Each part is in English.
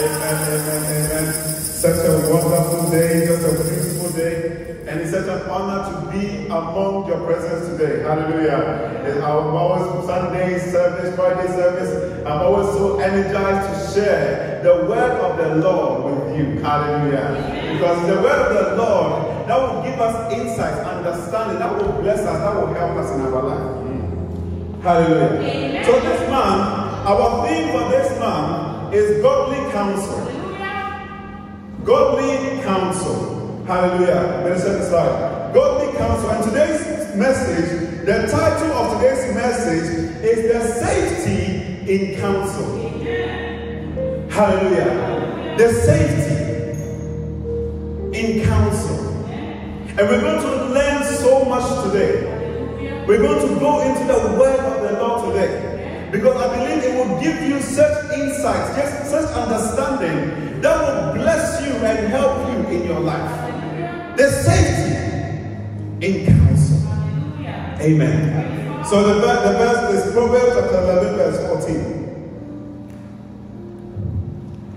Amen, amen, amen. Such a wonderful day, such a beautiful day, and it's such an honor to be among your presence today. Hallelujah. It's our always Sunday service, Friday service. I'm always so energized to share the word of the Lord with you. Hallelujah. Because the word of the Lord that will give us insight, understanding, that will bless us, that will help us in our life. Hmm. Hallelujah. Amen. So this month, our theme for this month is godly counsel. Godly counsel. Hallelujah. Set this slide. Godly counsel. And today's message, the title of today's message is the safety in counsel. Hallelujah. The safety in counsel. And we're going to learn so much today. We're going to go into the word of the Lord today. Because I believe it will give you such insights, just such understanding that will bless you and help you in your life. The safety in counsel. Amen. So the, the verse is Proverbs chapter 11, verse 14.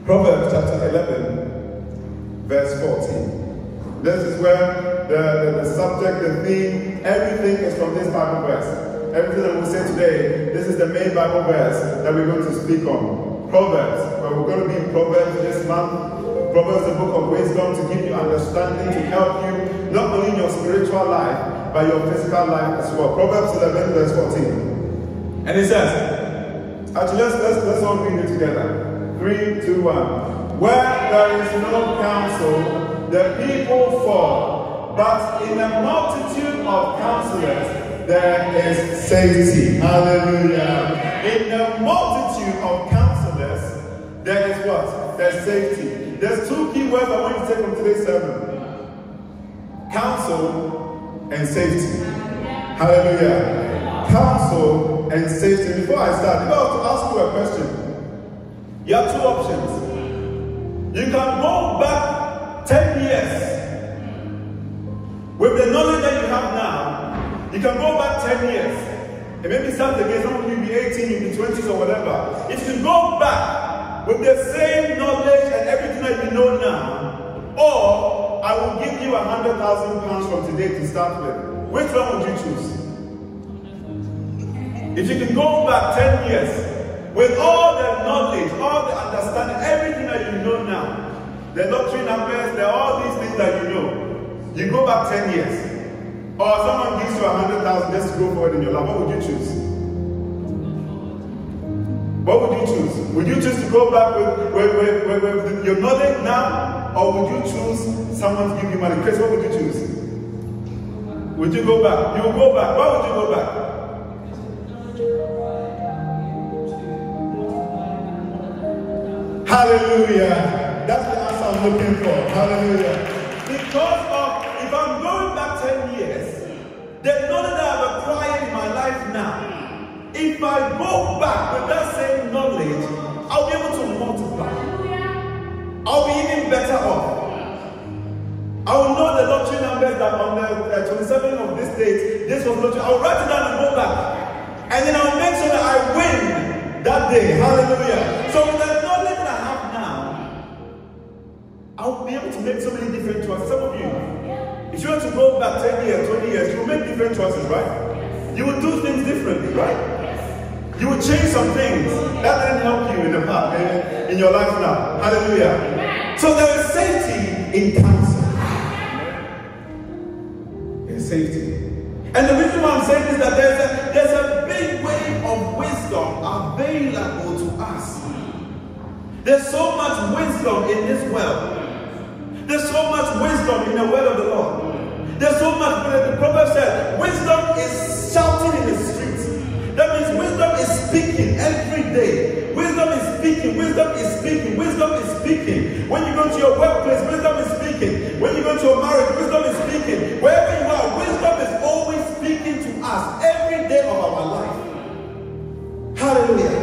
Proverbs chapter 11, verse 14. This is where the, the, the subject, the theme, everything is from this Bible verse. Everything that we'll say today, this is the main Bible verse that we're going to speak on. Proverbs. We're going to be in Proverbs this month. Proverbs, the book of wisdom, to give you understanding, to help you not only in your spiritual life, but your physical life as well. Proverbs 11, verse 14. And it says, actually, let's, let's, let's all read it together. Three, two, one. Where there is no counsel, the people fall. But in a multitude of counselors, there is safety. Hallelujah. In the multitude of counselors, there is what? There's safety. There's two key words I want you to take from today's sermon counsel and safety. Hallelujah. Counsel and safety. Before I start, I was to ask you a question, you have two options. You can go back 10 years with the knowledge that you have. You can go back 10 years. And maybe start again, some of you will be 18, you'll be 20s or whatever. If you go back with the same knowledge and everything that you know now, or I will give you a hundred thousand pounds from today to start with. Which one would you choose? If you can go back 10 years with all the knowledge, all the understanding, everything that you know now, the lottery numbers, the all these things that you know, you go back 10 years. Or someone gives you a hundred thousand just to go forward in your life, what would you choose? What would you choose? Would you choose to go back with, with, with, with, with your knowledge now? Or would you choose someone to give you money? Chris, what would you choose? Would you go back? You will go back. Why would you go back? Hallelujah. That's the answer I'm looking for. Hallelujah. Because if I go back with that same knowledge, I'll be able to multiply. I'll be even better off. I will know the lottery numbers that on the uh, 27th of this date, this was lottery. I'll write it down and go back. And then I'll make sure that I win that day. Hallelujah. So with the knowledge that I have now, I'll be able to make so many different choices. Some of you, if you want to go back 10 years, 20 years, you will make different choices, right? You will do things differently, right? You will change some things that didn't help you in the past, in, in your life now. Hallelujah. So there is safety in counsel. There's safety. And the reason why I'm saying is that there's a, there's a big wave of wisdom available to us. There's so much wisdom in this world. There's so much wisdom in the word of the Lord. There's so much, the proverb said, wisdom is shouting in the streets. Wisdom is speaking every day. Wisdom is speaking. Wisdom is speaking. Wisdom is speaking. When you go to your workplace, wisdom is speaking. When you go to your marriage, wisdom is speaking. Wherever you are, wisdom is always speaking to us every day of our life. Hallelujah.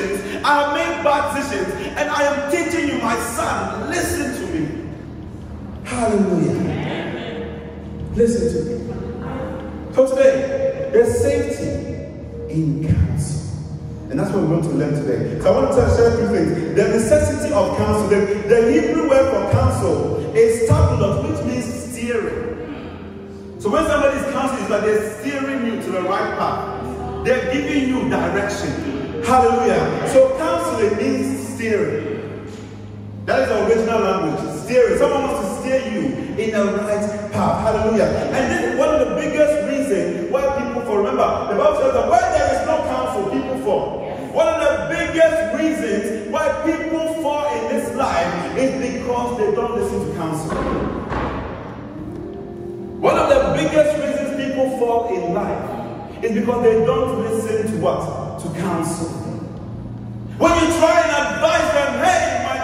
Decisions. I have made bad decisions. And I am teaching you, my son, listen to me. Hallelujah. Listen to me. So today, there's safety in counsel. And that's what we're going to learn today. So I want to share few things. The necessity of counsel. The, the Hebrew word for counsel is tabulot, which means steering. So when somebody is counseling, it's like they're steering you to the right path. They're giving you direction. Hallelujah. So counseling means steering. That is the original language. Steering. Someone wants to steer you in the right path. Hallelujah. And this is one of the biggest reasons why people fall. Remember, the Bible says that where there is no counsel, people fall. One of the biggest reasons why people fall in this life is because they don't listen to counsel. One of the biggest reasons people fall in life is because they don't listen to what? Counsel. When you try and advise them, hey, my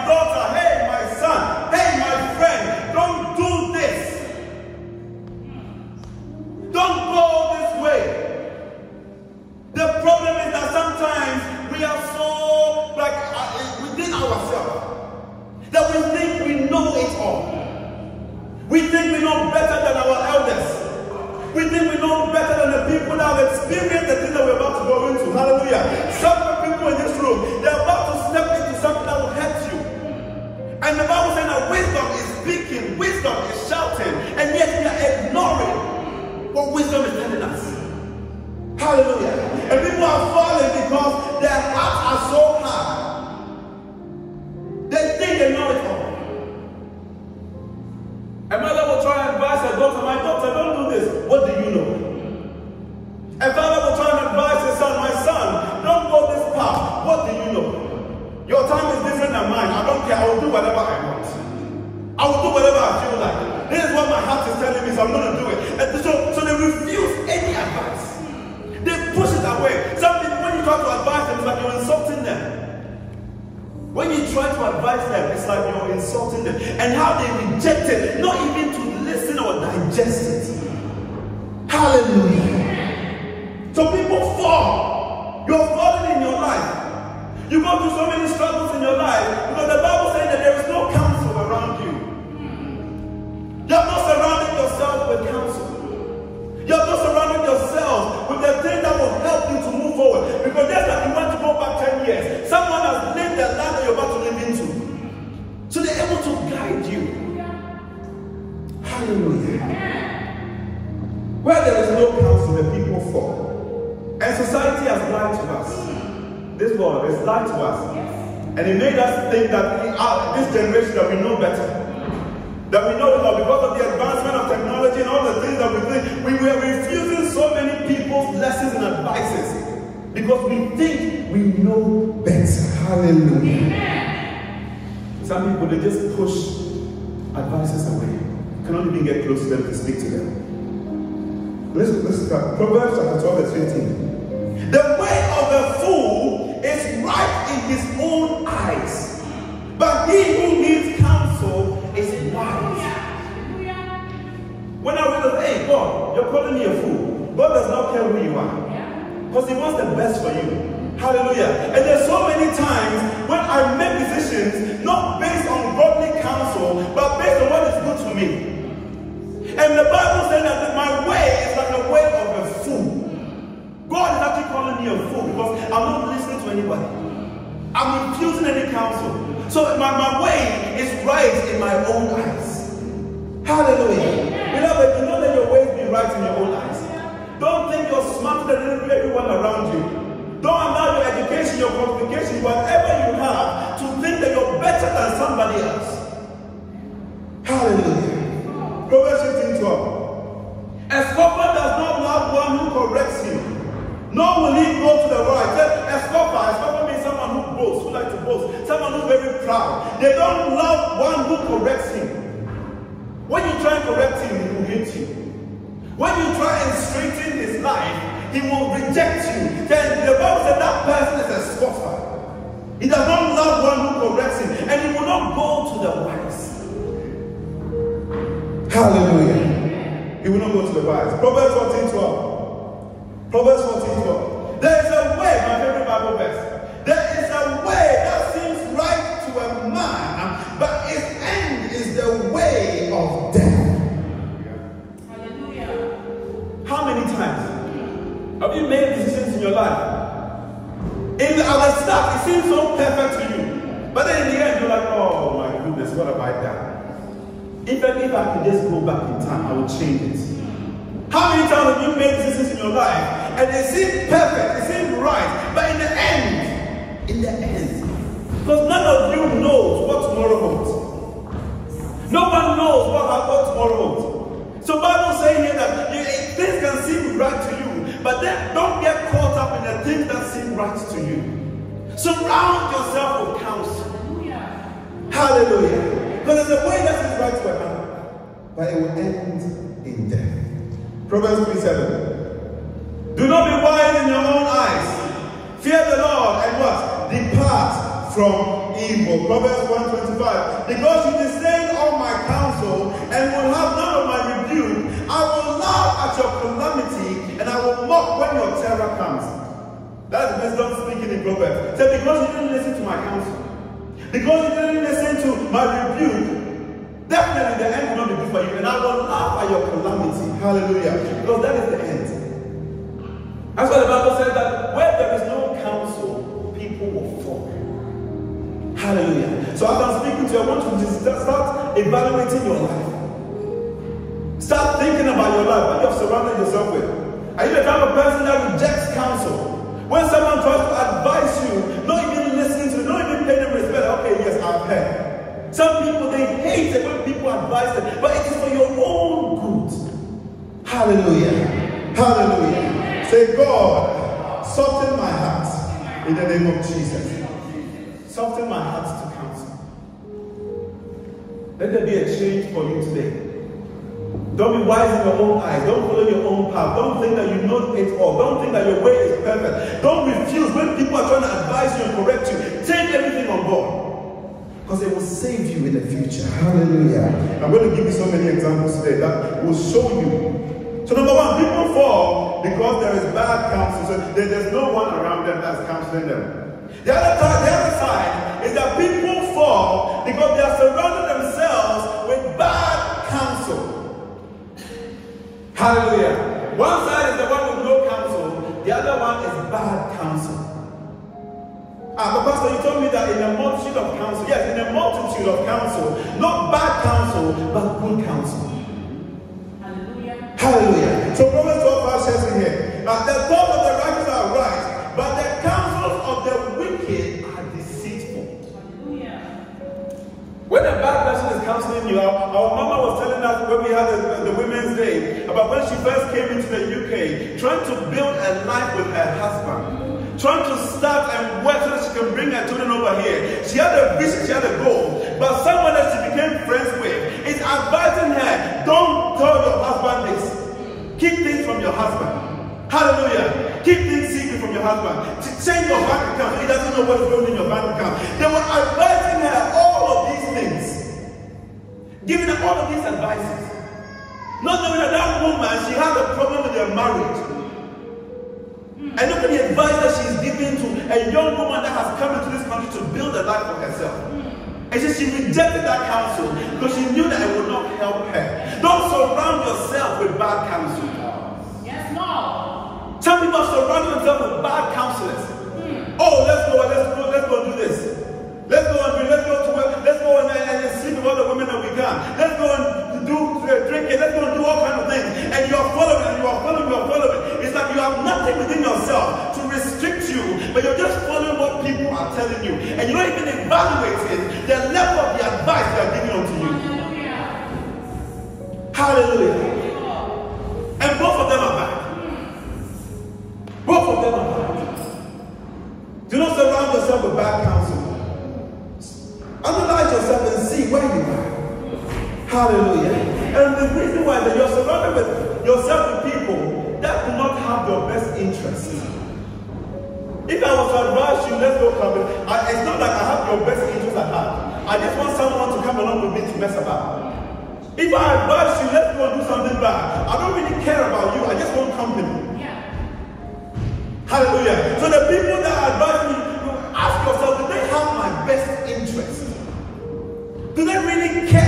And it made us think that we are, this generation that we know better. That we know all because of the advancement of technology and all the things that we think. We were refusing so many people's lessons and advices because we think we know better. Hallelujah. Amen. Some people they just push advices away. You cannot even get close to them to speak to them. Listen, listen, Proverbs chapter 12, verse 15. Not listening to anybody. I'm refusing any counsel. So my, my way is right in my own eyes. Hallelujah. Beloved, do not let your ways be right in your own eyes. Don't think you're smarter than everyone around you. Don't allow your education, your qualification, whatever you have, to think that you're better than somebody else. Hallelujah. Proverbs 15 12. They don't love one who corrects him. When you try and correct him, he will hate you. When you try and straighten his life, he will reject you. Then the Bible said that person is a scoffer. He does not love one who corrects him, and he will not go to the wise. Hallelujah. He will not go to the wise. Proverbs 14 12. Proverbs 14 12. There is a way, my favorite Bible verse. Goodness, what have I done? If, I could just go back in time, I would change it. How many times have you made decisions in your life and they seem perfect, they seem right, but in the end, in the end, because none of you knows what tomorrow holds. No one knows what, what tomorrow holds. So Bible saying here that you, things can seem right to you, but then don't get caught up in the things that seem right to you. Surround yourself with counsel. Hallelujah. Hallelujah. Because there's a way that is right a man, but it will end in death. Proverbs 3 7. Do not be wise in your own eyes. Fear the Lord and what? Depart from evil. Proverbs 125. Because you disdain all my counsel and will have none of my rebuke, I will laugh at your calamity and I will mock when your terror comes. That's wisdom speaking in Proverbs. So because you didn't listen to my counsel, because you didn't listen to my rebuke, definitely the end will not be good for you. And I will laugh at your calamity. Hallelujah. Because that is the end. That's why the Bible says that where there is no counsel, people will fall. Hallelujah. So as I'm speaking to you, I want you to start evaluating your life. Start thinking about your life, what you have surrounded yourself with. Are you the type of person that rejects counsel? When someone tries to advise you, Some people, they hate it when people advise them, but it is for your own good. Hallelujah. Hallelujah. Say, God, soften my heart in the name of Jesus. Soften my heart to counsel. Let there be a change for you today. Don't be wise in your own eyes. Don't follow your own path. Don't think that you know it all. Don't think that your way is perfect. Don't refuse when people are trying to advise you and correct you. Take everything on board. Because it will save you in the future. Hallelujah. I'm going to give you so many examples today that will show you. So number one, people fall because there is bad counsel. So there's no one around them that's counseling them. The other, side, the other side is that people fall because they are surrounding themselves with bad counsel. Hallelujah. One side is the one with no counsel, the other one is bad counsel. Ah, but Pastor, you told me that in a multitude of counsel, yes, in a multitude of counsel, not bad counsel, but good counsel. Hallelujah. Hallelujah. So Proverbs 12 says in here, uh, the thoughts of the righteous are right, but the counsels of the wicked are deceitful. Hallelujah. When a bad person is counseling you, our, our mama was telling us when we had the, the Women's Day about when she first came into the UK, trying to build a life with her husband, trying to start and work so that she can bring her children over here. She had a vision, she had a goal, but someone that she became friends with is advising her, don't tell your husband this. Keep things from your husband. Hallelujah. Keep things secret from your husband. Change your bank account. He doesn't know what is going in your bank account. They were advising her all of these things. Giving her all of these advices. Not knowing that that woman, she had a problem with her marriage. And look at the advice that she's giving to a young woman that has come into this country to build a life for herself. And so she rejected that counsel because she knew that it would not help her. Don't surround yourself with bad counsel. Yes, no. Some people surround themselves with bad counselors. Mm. Oh, let's go, let's go, let's go do this. Let's go and drink, let's go to let's go and, and, and sleep with all the women that we can. Let's go and do uh, drink it, let's go and do all kinds of things. And you are following, and you are following, you are following. Is that you have nothing within yourself to restrict you, but you're just following what people are telling you. And you're not even evaluating the level of the advice they're giving unto you. Hallelujah. Hallelujah. And both of them are bad. Both of them are bad. Do not surround yourself with bad counsel. Analyze yourself and see where you are. Hallelujah. And the reason why that you're surrounded with yourself with people interest. If I was to advise you, let's go clubbing. It's not like I have your best interest at heart. I just want someone to come along with me to mess about. If I advise you, let's go do something bad. I don't really care about you. I just want company. Yeah. Hallelujah. So the people that advise me, ask yourself, do they have my best interest? Do they really care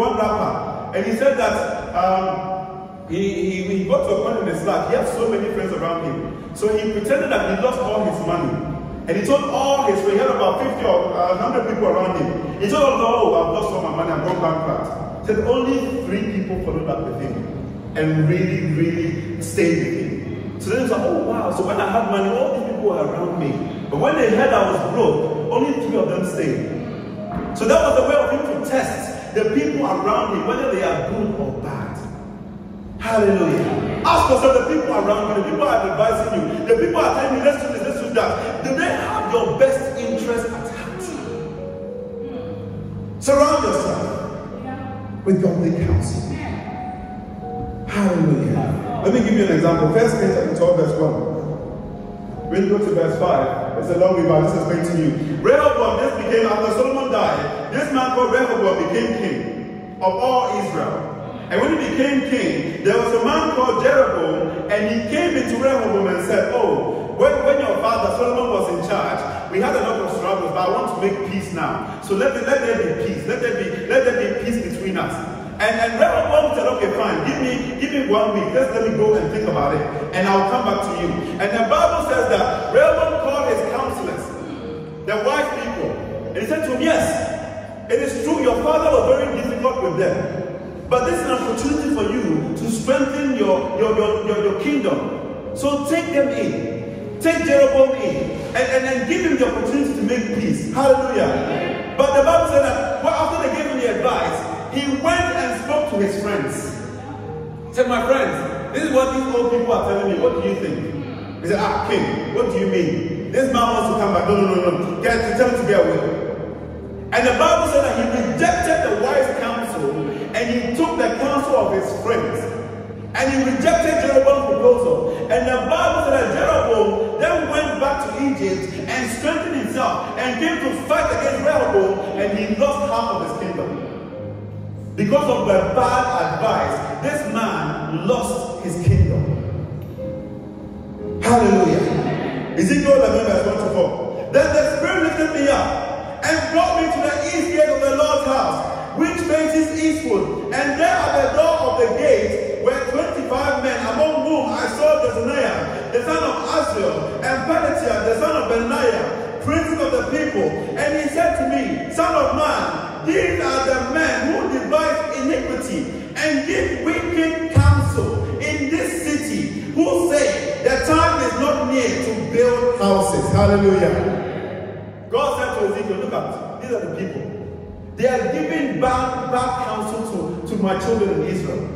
one rapper, and he said that um, he, he, he got to a point in his life, he had so many friends around him. So he pretended that he lost all his money. And he told all his friends, he had about 50 or uh, 100 people around him. He told them, oh, I've lost all my money, I'm going bankrupt. He said only three people followed up with him and really, really stayed with him. So then it's like, oh wow. So when I had money, all these people were around me. But when they heard I was broke, only three of them stayed. So that was the way of him to test the people around him, whether they are good or bad. Hallelujah. Ask yourself the people around you, the people are advising you, the people are telling you, let's do this, let's do that. Do they have your best interest at heart? Surround yourself with godly counsel. Hallelujah. Let me give you an example. First Kings chapter 12, verse 1. When you go to verse 5, it's a long way, but this is going to you. Rehoboam this became, after Solomon died, this man called Rehoboam became king of all Israel. And when he became king, there was a man called Jeroboam, and he came into Rehoboam and said, Oh, when, when your father Solomon was in charge, we had a lot of struggles, but I want to make peace now. So let, let there be peace. Let there be, let there be peace between us. And, and Rehoboam said, okay, fine, give me, give me one week. Just let me go and think about it. And I'll come back to you. And the Bible says that Rehoboam called his counselors, the wise people. And he said to him, yes, it is true, your father was very difficult with them. But this is an opportunity for you to strengthen your, your, your, your, your kingdom. So take them in. Take Jeroboam in. And, and, and give him the opportunity to make peace. Hallelujah. But the Bible said that well, after they gave him the advice, he went and spoke to his friends. He said, My friends, this is what these old people are telling me. What do you think? He said, Ah, king, what do you mean? This man wants to come back. No, no, no, no. Get, tell him to get away. And the Bible said that he rejected the wise counsel and he took the counsel of his friends. And he rejected Jeroboam's proposal. And the Bible said that Jeroboam then went back to Egypt and strengthened himself and came to fight against Rehoboam and he lost half of his kingdom. Because of the bad advice, this man lost his kingdom. Hallelujah. Ezekiel 11, verse 24. Then the Spirit lifted me up and brought me to the east gate of the Lord's house, which faces eastward. And there at the door of the gate were 25 men, among whom I saw Jezaniah, the son of Azriel, and Pelatiah, the son of Benaiah, princes of the people. And he said to me, Son of man, these are the men who devise iniquity and give wicked counsel in this city, who say the time is not near to build houses. Hallelujah. God said to Ezekiel, look at these are the people. They are giving bad, bad counsel to, to my children in Israel.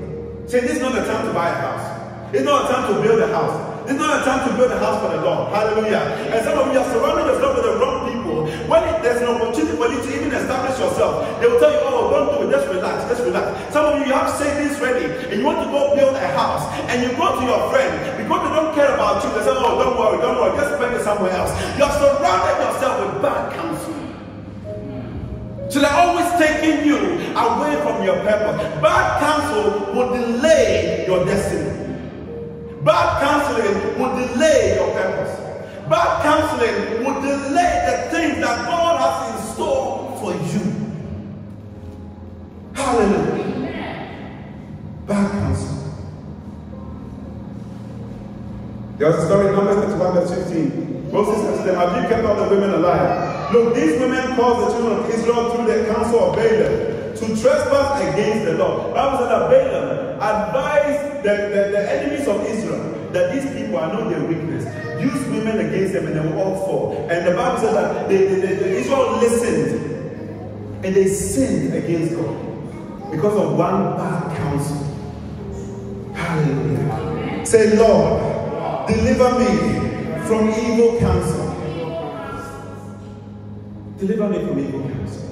Say, this is not the time to buy a house. It's not a time to build a house. It's not a time to build a house for the Lord. Hallelujah. And some of you are surrounding yourself with the wrong people. When it, there's an opportunity for you to even establish yourself, they will tell you, oh, don't do it. Just relax. Just relax. Some of you, you have savings ready and you want to go build a house and you go to your friend because they don't care about you. They say, oh, don't worry, don't worry. Just spend it somewhere else. You're surrounding yourself with bad counsel. So they're always taking you away from your purpose. Bad counsel will delay your destiny. Bad counseling will delay your purpose. Bad counseling will delay the things that God has in store for you. Hallelujah. There was a story in Numbers 31 verse 15. Moses said to them, Have you kept all the women alive? Look, these women caused the children of Israel through the counsel of Balaam to trespass against the Lord. Bible said that Balaam advise the, the, the, enemies of Israel that these people are not their weakness. Use women against them and they will all fall. And the Bible says that they, they, they, Israel listened and they sinned against God because of one bad counsel. Hallelujah. Say, Lord, deliver me from evil counsel. Deliver me from evil counsel.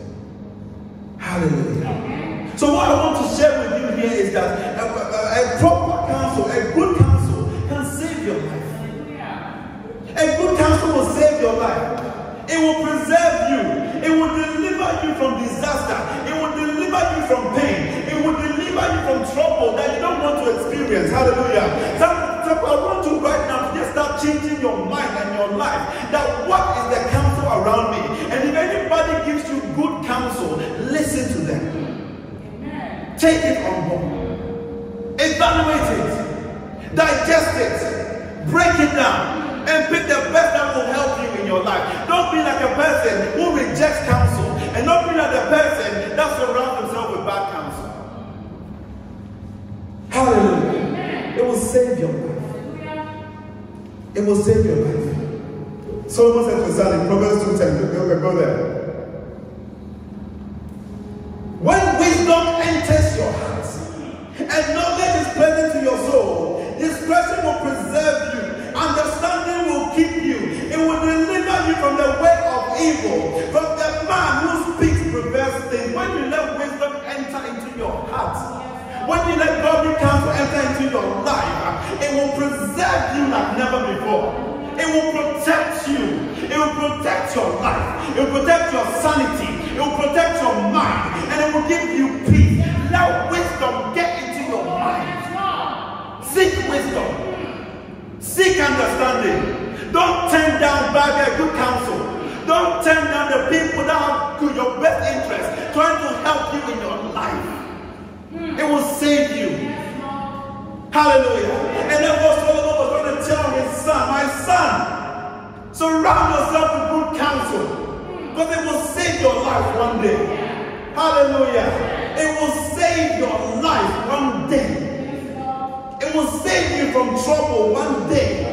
Hallelujah. So what I want to share with you here is that a, a, a proper Take it on board. Evaluate it. Digest it. Break it down and pick the best that will help you in your life. Don't be like a person who rejects counsel, and don't be like the person that surrounds himself with bad counsel. Hallelujah. It will save your life. It will save your life. Solomon said to in Proverbs 2.10, go, go there. It will protect your sanity. It will protect your mind. And it will give you peace. Let wisdom get into your mind. Seek wisdom. Seek understanding. Don't turn down bad uh, good counsel. Don't turn down the people that have to your best interest, trying to help you in your life. It will save you. Hallelujah. And then what Solomon was going to tell his son, my son, surround yourself with good counsel. Because it will save your life one day. Hallelujah. It will save your life one day. It will save you from trouble one day.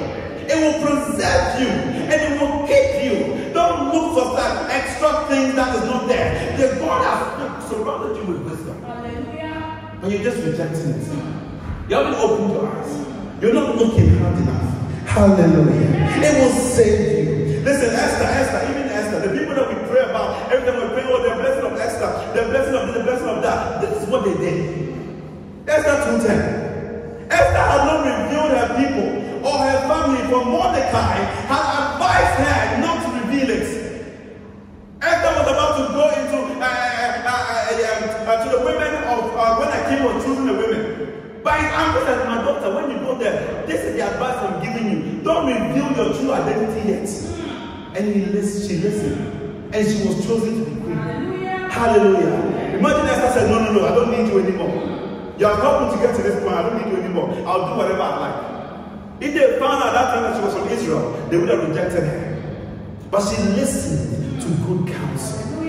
It will preserve you and it will keep you. Don't look for that extra thing that is not there. The God has surrounded you with wisdom. Hallelujah. But you're just rejecting it. You haven't opened your eyes. You're not looking hard enough. Hallelujah. It will save you. Listen, Esther, Esther, Esther, what they did. Esther 210. Esther had not revealed her people or her family, for Mordecai had advised her not to reveal it. Esther was about to go into uh, uh, uh, uh to the women of when a king was choosing the women. But his uncle said, My daughter, when you go there, this is the advice I'm giving you. Don't reveal your true identity yet. And he listened, she listened. And she was chosen to be queen. Hallelujah. Hallelujah. Imagine Esther said, No, no, no, I don't need you anymore. You have helped me to get to this point. I don't need you anymore. I'll do whatever I like. If they found out that time that she was from Israel, they would have rejected her. But she listened to good counsel.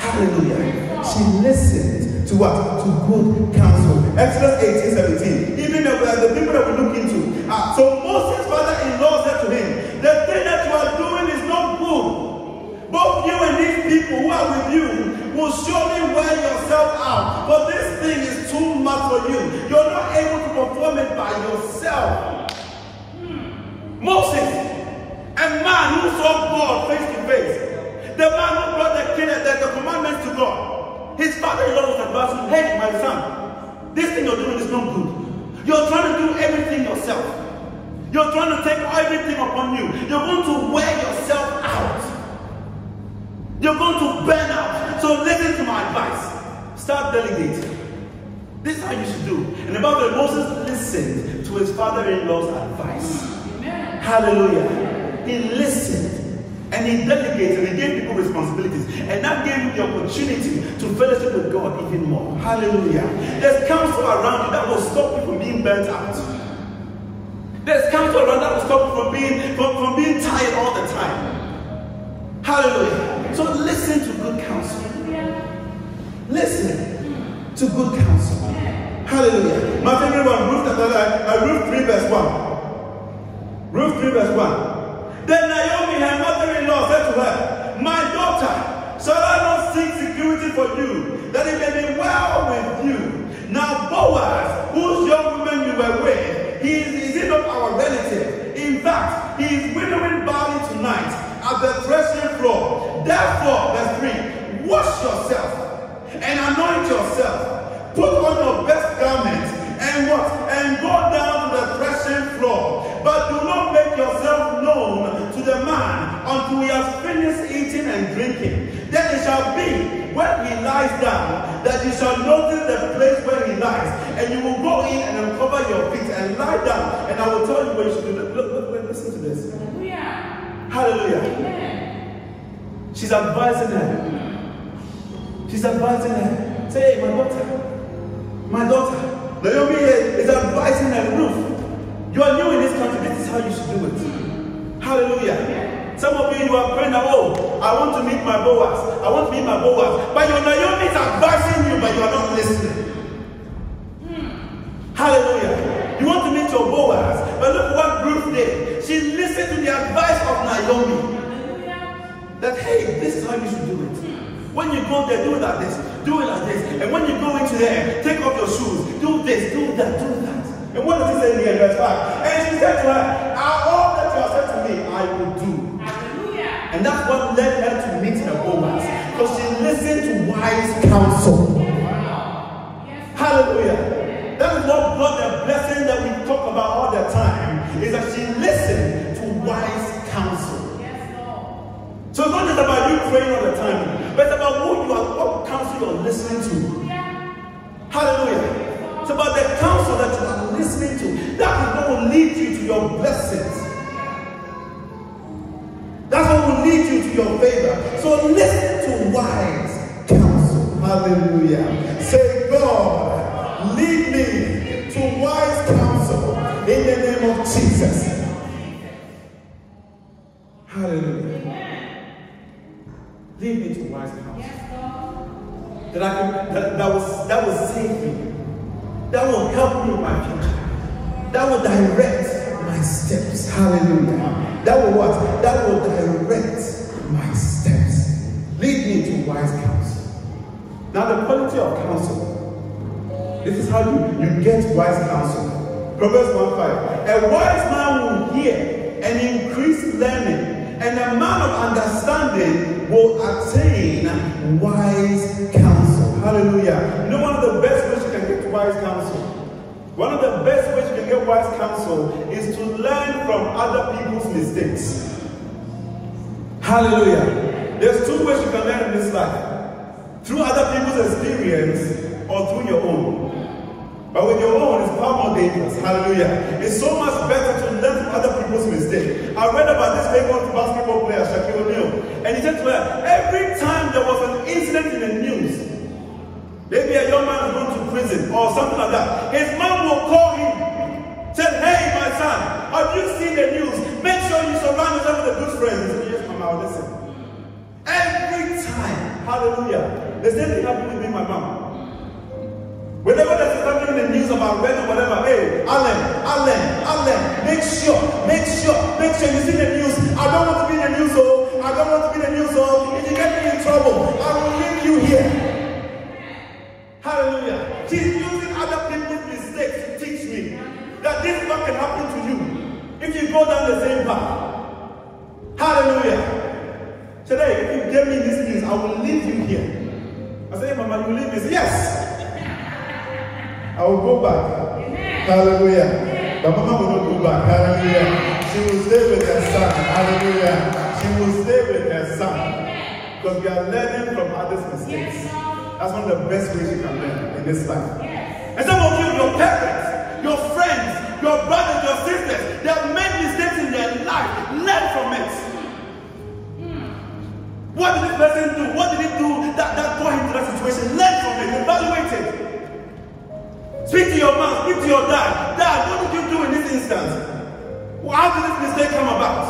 Hallelujah. She listened to what? To good counsel. Exodus 18, 17. Even the, uh, the people that we look into. Uh, so Moses' father-in-law said to him, the thing that you are doing is not good. Both you and these people who are with you will surely wear yourself out. But this thing is too much for you. You're not able to perform it by yourself. Hmm. Moses, a man who saw God face to face, the man who brought the, the commandments to God, his father-in-law was advising, hey, my son, this thing you're doing is not good. You're trying to do everything yourself. You're trying to take everything upon you. You're going to wear yourself out. You're going to burn out. So listen to my advice. Start delegating. This is how you should do. And about the Moses listened to his father-in-law's advice. Amen. Hallelujah. He listened. And he delegated, he gave people responsibilities. And that gave him the opportunity to fellowship with God even more. Hallelujah. There's counsel around you that will stop you from being burnt out. There's counsel around that will stop you from being, from, from being tired all the time. Hallelujah. So listen to. Listen to good counsel. Hallelujah. My favorite one, Ruth chapter uh, Ruth 3 verse 1. Ruth 3 verse 1. Then Naomi, her mother-in-law, said to her, My daughter, shall I not seek security for you, that it may be well with you? Now Boaz, whose young woman you were with, he is, is he not our relative? In fact, he is winnowing barley tonight at the threshing floor. Therefore, verse 3, wash yourself put on your best garments, and what? And go down to the threshing floor. But do not make yourself known to the man until he has finished eating and drinking. Then it shall be when he lies down that you shall notice the place where he lies, and you will go in and uncover your feet and lie down, and I will tell you what you should do. Look, look, look listen to this. Hallelujah. Hallelujah. Amen. She's advising her. She's advising her. Say, hey, my daughter, my daughter. Naomi is advising her, Ruth, you are new in this country. This is how you should do it. Hallelujah. Some of you, you are praying, oh, I want to meet my Boaz. I want to meet my Boaz. But your Naomi is advising you, but you are not listening. Hallelujah. You want to meet your Boaz. But look what Ruth did. She listened to the advice of Naomi. That, hey, this is how you should do it. When you go there, do it like this, do it like this. And when you go into there, take off your shoes, do this, do that, do that. And what does he say in the end, verse 5? And she said to her, All that you have said to me, I will do. Hallelujah. And that's what led her to meet her Boaz. Because she listened to wise counsel. Yes. Hallelujah. That is what brought the blessing that we talk about all the time. Hallelujah. It's about the counsel that you are listening to. That is what will lead you to your blessings. That's what will lead you to your favor. So listen to wise counsel. Hallelujah. Say, God, lead me to wise counsel in the name of Jesus. Hallelujah. Lead me to wise counsel. That I can that, that was that will save me that will help me in my future. That will direct my steps. Hallelujah. That will what? That will direct my steps. Lead me to wise counsel. Now, the quality of counsel. This is how you, you get wise counsel. Proverbs 1 5. A wise man will hear and increase learning, and a man of understanding will attain wise counsel. Hallelujah. You know, one of the best ways you can get wise counsel? One of the best ways you can get wise counsel is to learn from other people's mistakes. Hallelujah. There's two ways you can learn in this life through other people's experience or through your own. But with your own, it's far more dangerous. Hallelujah. It's so much better to learn from other people's mistakes. I read about this famous basketball player, Shaquille O'Neal, and he said to her, every time there was an incident in the news, Maybe a young man is going to prison or something like that. His mom will call him, say, Hey, my son, have you seen the news? Make sure you surround yourself with a good friend. He said, Yes, mama, I'll listen. Every time, hallelujah. The same thing happened with me, my mom. Whenever there's something in the news about red or whatever, hey, Allen, Allen, Allen, make sure, make sure, make sure you see the news. I don't want to be in the news, oh, I don't want to be in the news, oh. If you get me in trouble, I will leave you here. Hallelujah. She's using other people's mistakes to teach me that this can happen to you if you go down the same path. Hallelujah. Today, if you give me this news, I will leave you here. I say, Mama, you leave me. Yes. I will go back. Hallelujah. But Mama will not go back. Hallelujah. She will stay with her son. Hallelujah. She will stay with her son. Because we are learning from others' mistakes. That's one of the best ways you can learn in this life. And some of you, your parents, your friends, your brothers, your sisters, they have made mistakes in their life. Learn from it. What did this person do? What did he do that, that got into that situation? Learn from it. Evaluate it. Speak to your mom. Speak to your dad. Dad, what did you do in this instance? How did this mistake come about?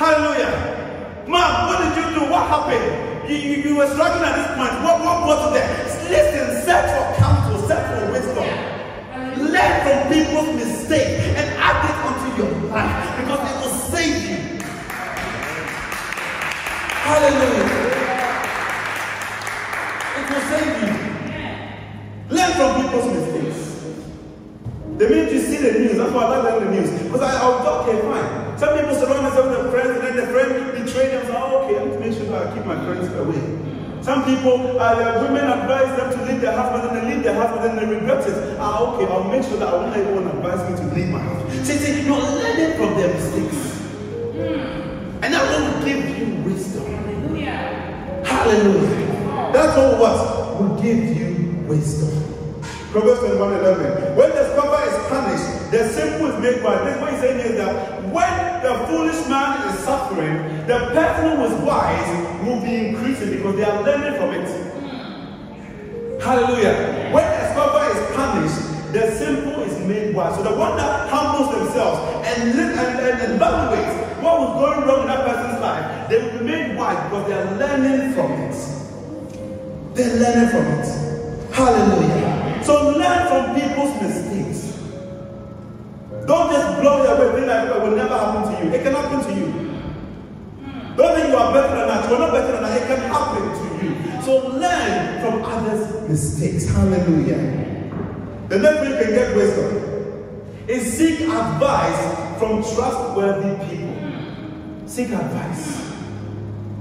Hallelujah. Mom, what did you do? What happened? You, you, you, were struggling at this point. What, what brought you there? Listen, search for counsel, search for wisdom. Learn from people's mistakes and add betrayed. So, oh, okay, I need to make sure that I keep my friends away. Some people, uh, women advise them to leave their husband and they leave their husband and they regret it. Ah, okay, I'll make sure that I won't let anyone advise me to leave my husband. See, see, you're learning from their mistakes. And I will give you wisdom. Hallelujah. Hallelujah. That's all what will give you wisdom. Proverbs 21 11. When the scoffer is punished, the simple is made wise. This what he's saying is that when the foolish man is suffering, the person who is wise will be increasing because they are learning from it. Hallelujah. When a scoffer is punished, the simple is made wise. So the one that humbles themselves and, live and, and evaluates what was going wrong in that person's life, they will be made wise because they are learning from it. They're learning from it. Hallelujah. So learn from people's mistakes. Don't just blow your way, think like it will never happen to you. It can happen to you. Don't think you are better than that. You are not better than that. It can happen to you. So learn from others' mistakes. Hallelujah. The next way you can get wisdom is seek advice from trustworthy people. Seek advice.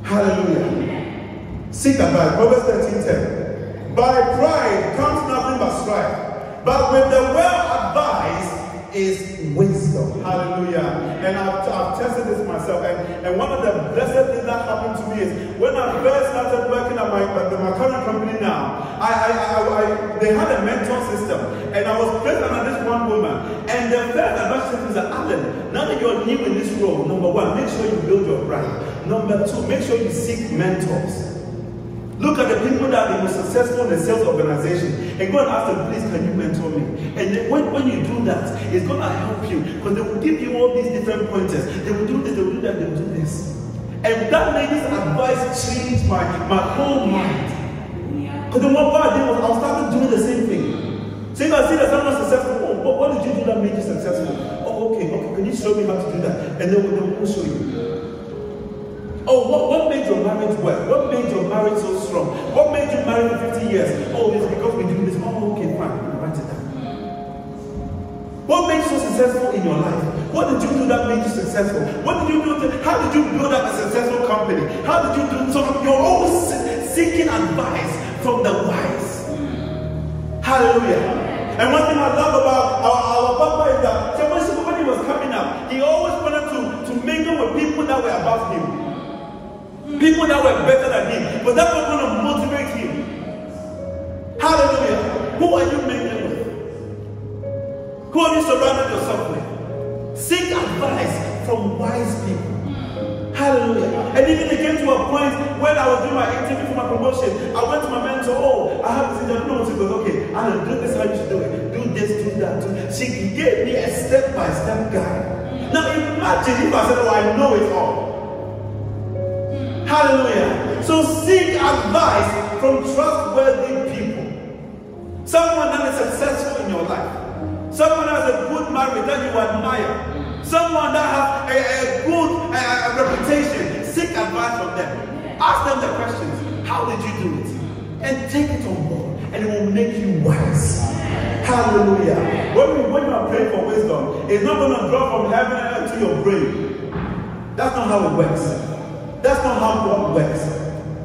Hallelujah. Seek advice. Proverbs 13 10. By pride comes nothing but strife, but with the well advised is wisdom. Hallelujah. And I've, I've tested this myself. And, and one of the blessed things that happened to me is when I first started working at my, at my current company now, I, I, I, I, they had a mentor system. And I was placed under this one woman. And the first advice is that, Allen, now that you're new in this role, number one, make sure you build your brand. Number two, make sure you seek mentors. Look at the people that are the most successful in the sales organization and go and ask them, please, can you mentor me? And then when, when you do that, it's going to help you because they will give you all these different pointers. They will do this, they will do that, they will do this. And that lady's advice changed my, my whole mind. Because the more I did was I started doing the same thing. So if I see that someone successful, oh, what, what did you do that made you successful? Oh, okay, okay, can you show me how to do that? And then they will show you. Oh, what, what made your marriage work? What made your marriage so strong? What made you marry for 50 years? Oh, it's because we do this. Oh, okay, fine. Write it down. What made you so successful in your life? What did you do that made you successful? What did you do? To, how did you build up a successful company? How did you do so? You're always seeking advice from the wise. Hallelujah. And one thing I love about our, our Papa is that when he was coming up, he always wanted to, to mingle with people that were above him. People that were better than him. But that was going to motivate him. Hallelujah. Who are you mingling with? Who are you surrounding yourself with? Seek advice from wise people. Hallelujah. And even it came to a point when I was doing my interview for my promotion, I went to my mentor, oh, I have this interview. No, she goes, okay, I don't do this how you should do it. Do this, do that. She gave me a step-by-step guide. Now imagine if I said, oh, I know it all. Hallelujah. So seek advice from trustworthy people. Someone that is successful in your life. Someone that has a good marriage that you admire. Someone that has a, a good reputation. Seek advice from them. Ask them the questions. How did you do it? And take it on board. And it will make you wise. Hallelujah. When, when you are praying for wisdom, it's not going to drop from heaven to your brain. That's not how it works. Not how God works.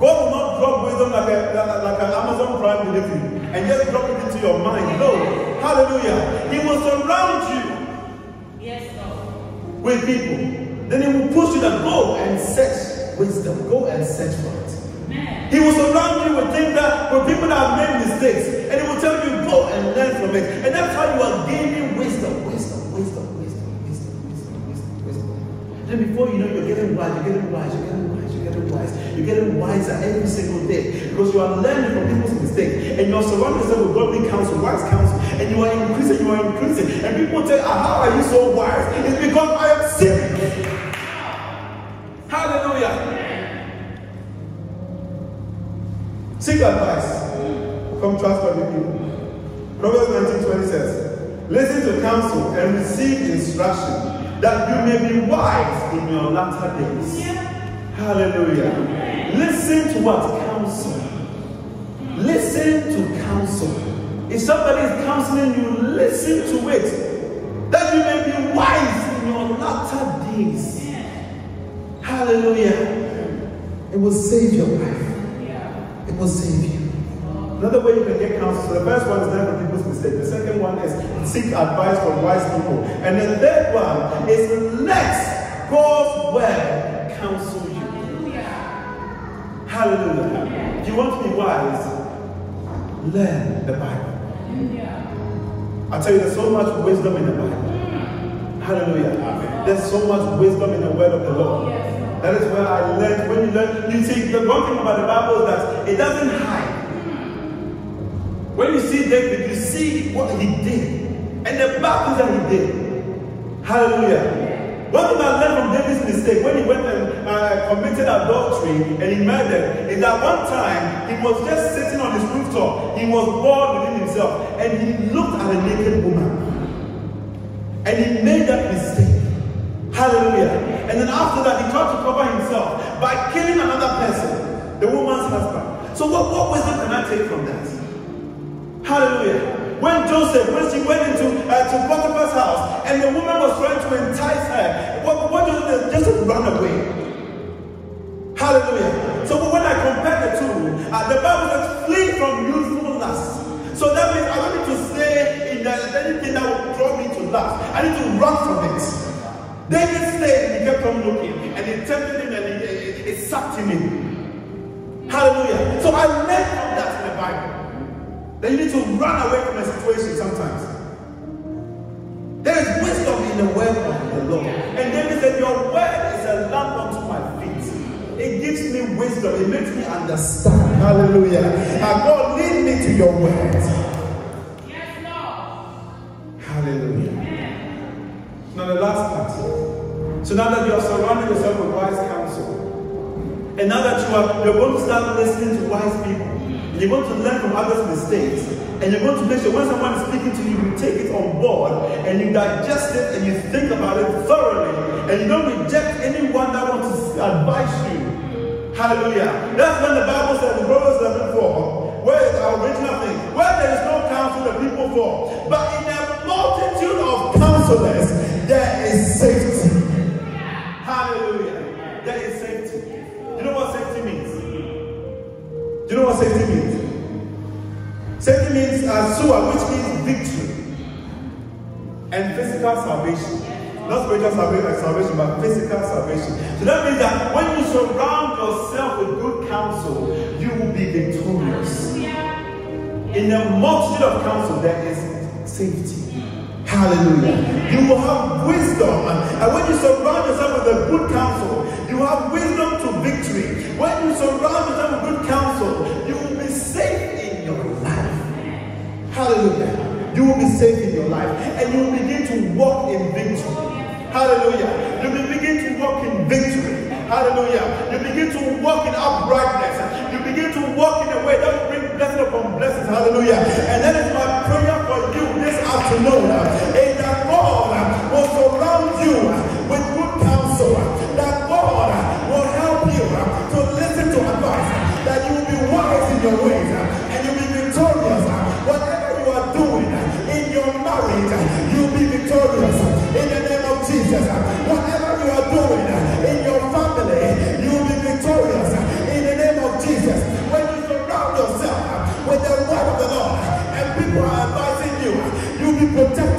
God will not drop wisdom like, a, like an Amazon Prime delivery and just drop it into your mind. No. Hallelujah. He will surround you yes, Lord. with people. Then he will push you to go and search wisdom. Go and search for it. He will surround you with things that with people that have made mistakes. And he will tell you go and learn from it. And that's how you are gaining wisdom. Wisdom, wisdom, wisdom, wisdom, wisdom, wisdom, wisdom. Then before you know you're getting wise, you're getting wise, you're getting getting wise. You're getting wiser every single day because you are learning from people's mistakes and you are surrounding yourself with godly counsel, wise counsel, and you are increasing, you are increasing. And people say, ah, How are you so wise? It's because I am sick. Hallelujah. Seek advice from trustworthy people. Proverbs 19 20 says, Listen to counsel and receive instruction that you may be wise in your latter days. Yeah. Hallelujah. Listen to what? Counsel. Listen to counsel. If somebody is counseling you, listen to it. That you may be wise in your latter days. Hallelujah. It will save your life. It will save you. Another way you can get counsel. So the first one is learn people's mistakes. The second one is seek advice from wise people. And the third one is let God's word counsel. Hallelujah. You want to be wise, learn the Bible. I tell you, there's so much wisdom in the Bible. Hallelujah. There's so much wisdom in the word of the Lord. That is where I learned. When you learn, you see, the one thing about the Bible is that it doesn't hide. When you see David, you see what he did and the battles that he did. Hallelujah. One thing I learned from David's mistake when he went and uh, committed adultery and he murdered is that one time he was just sitting on his rooftop. He was bored within himself and he looked at a naked woman and he made that mistake. Hallelujah. And then after that, he tried to cover himself by killing another person, the woman's husband. So, what, what wisdom can I take from that? Hallelujah. When Joseph, when she went into uh, to Potiphar's house and the woman was trying to entice her, what, what Joseph Joseph ran away. Hallelujah. So when I compare the two, uh, the Bible says flee from youthful lust. So that means I don't need to stay in that, anything that will draw me to lust. I need to run from it. David stayed and he kept on looking and it tempted him and it, it sucked him in. Hallelujah. So I learned from that in the Bible. That you need to run away from a situation sometimes. There is wisdom in the word of the Lord. And David said, Your word is a lamp unto my feet. It gives me wisdom. It makes me understand. Hallelujah. And God, lead me to your word. Yes, Lord. Hallelujah. Now the last part. So now that you have surrounded yourself with wise counsel, and now that you are you're going to start listening to wise people, you're going to learn from others' mistakes, and you're going to make sure when someone is speaking to you, you take it on board and you digest it and you think about it thoroughly, and you don't reject anyone that wants to advise you. Hallelujah. That's when the Bible says in Proverbs 11 4, where is our original thing? Where there is no counsel, the people fall. But in a multitude of counselors, there is safety. Hallelujah. You know what safety means? Safety means suah, which means victory. And physical salvation. Not spiritual salvation, but physical salvation. So that means that when you surround yourself with good counsel, you will be victorious. In the multitude of counsel, there is safety. Hallelujah. You will have wisdom. And when you surround yourself with a good counsel, you have wisdom to victory. When you surround yourself with good counsel, you will be safe in your life. Hallelujah. You will be safe in your life. And you will begin to walk in victory. Hallelujah. You will begin to walk in victory. Hallelujah. You begin to walk in uprightness. You begin to walk in a way that will bring blessing upon blessings. Hallelujah. And that is my prayer for you this afternoon. Is that God will surround you with good counsel. That God will help you to listen to advice. That you will be wise in your ways.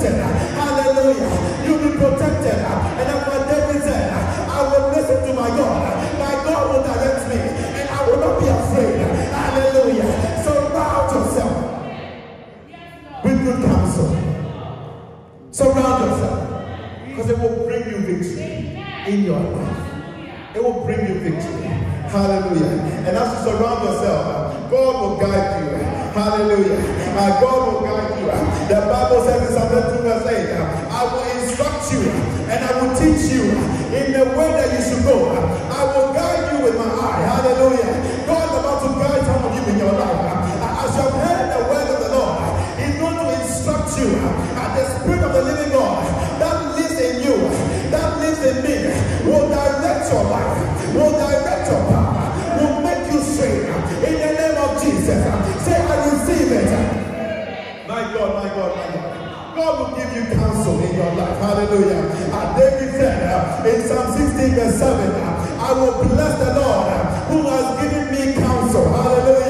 Protected. Hallelujah. You'll be protected. And that's David said. I will listen to my God. My God will direct me. And I will not be afraid. Hallelujah. So Surround yourself with good counsel. Surround yourself. Because it will bring you victory in your life. It will bring you victory. Hallelujah. And as you surround yourself, God will guide you. Hallelujah. My God will guide you. The Bible says in Psalm 2 verse 8, I will instruct you and I will teach you in the way that you should go. I will guide you with my eye. Hallelujah. God is about to guide some of you in your life. As you have heard the word of the Lord, He's going to instruct you. And the Spirit of the living God that lives in you, that lives in me, will direct your life, will direct God, my God, my God. God will give you counsel in your life. Hallelujah. And David said uh, in Psalm 16, verse 7, uh, I will bless the Lord who has given me counsel. Hallelujah.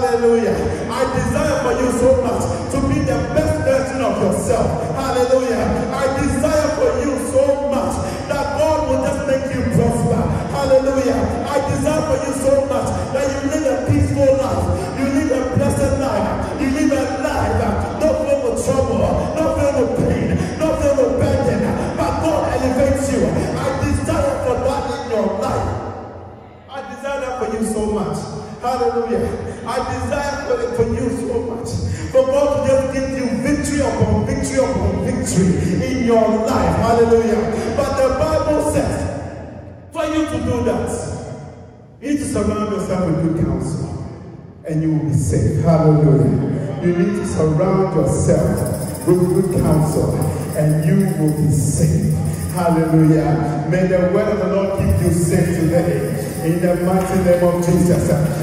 Hallelujah. I desire for you so Hallelujah. But the Bible says for you to do that, you need to surround yourself with good counsel and you will be safe. Hallelujah. You need to surround yourself with good counsel and you will be safe. Hallelujah. May the word of the Lord keep you safe today. In the mighty name of Jesus.